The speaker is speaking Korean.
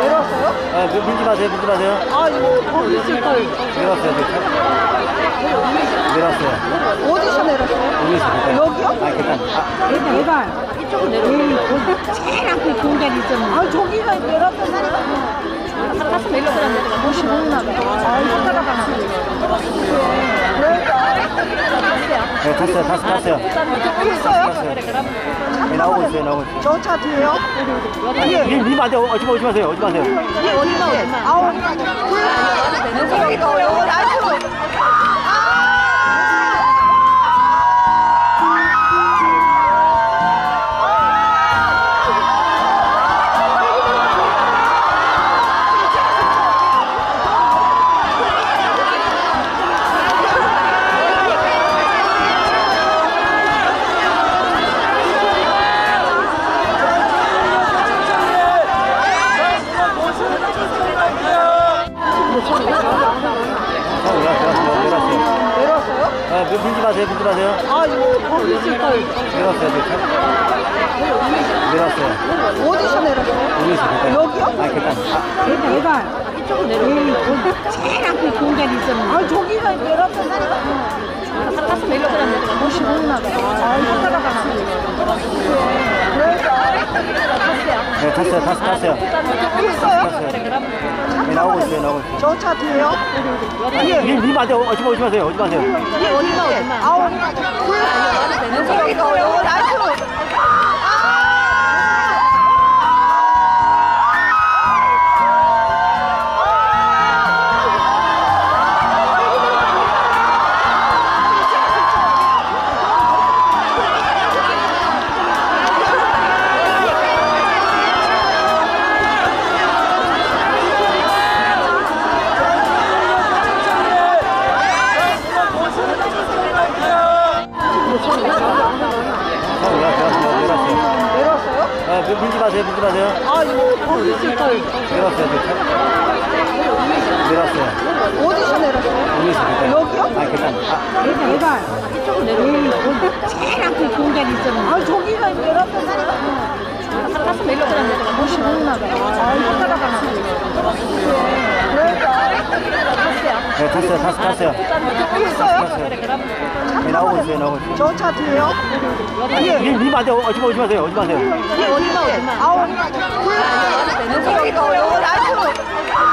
내려왔어요? 아, 밀- 밀지 마세요, 밀지 마세요. 아, 이거 거기 있을 거예요. 내렸어요, 내렸어요. 어디서 내렸어요? 여기 있어요. 여기요? 아, 괜찮. 아, 얘가 얘가 이쪽으로 내려오고 제일 앞에 공간 있잖아. 아, 저기가 내렸잖아요. 가서 내려가는 혹시 모르나 봐. 아, 이거 따라가나. 그러니까. 네, 탔어요, 탔어요, 탔어요. 있어요? 네, 나오고 있어요, 나오고 있어요. 저 차 뒤에요? 밀, 밀, 밀면 안 돼요. 오지 마, 오지 마세요, 오지 마세요. 이게 어디나 어디나. 아, 어디나. 여기가 어려워. nice. 아, 밀, 밀지 마세요, 밀지 마세요. 아, 이거 거기 있을 거예요. 내렸어요, 내렸어요. 어디서 내렸어요? 여기 있어요. 여기요? 아. 아, 얘가 얘가 이쪽으로 내려오고 제일 앞에 공간 있잖아. 아, 저기가 내렸잖아요. 가서 혹시 모르나 봐. 아, 이거 따라가나. 네, 탔어요, 탔어요, 탔어요. 있어요? 네, 나오고 있어요, 나오고 있어요. 저차 뒤에요? 밀, 밀면 안 돼요. 오지 마, 오지 마세요, 오지 마세요. 이게 어디나 어디나. 아, 어디나. 여기가 어려워. nice. 형, 밀, 밀지 마세요, 밀지 마세요. 아, 이거 거기 있을 거예요. 내렸어요, 내렸어요. 어디서 내렸어요? 여기 있어요. 여기요? 아, 괜찮. 아, 얘가 얘가 이쪽으로 내려오고 제일 앞에 공간 있잖아. 아, 저기가 내렸잖아요. 가서 내려가는 혹시 모르나 봐. 아, 이거 따라가나. 그러니까. 네, 탔어요, 탔어요, 탔어요. 있어요? 네, 나오고 있어요, 나오고 있어요. 저 차 뒤에요? 밀, 밀면 안 돼요. 오지 마, 오지 마세요, 오지 마세요. 이게 어디나 어디나. 아, 어디나. 여기가 어려워. nice.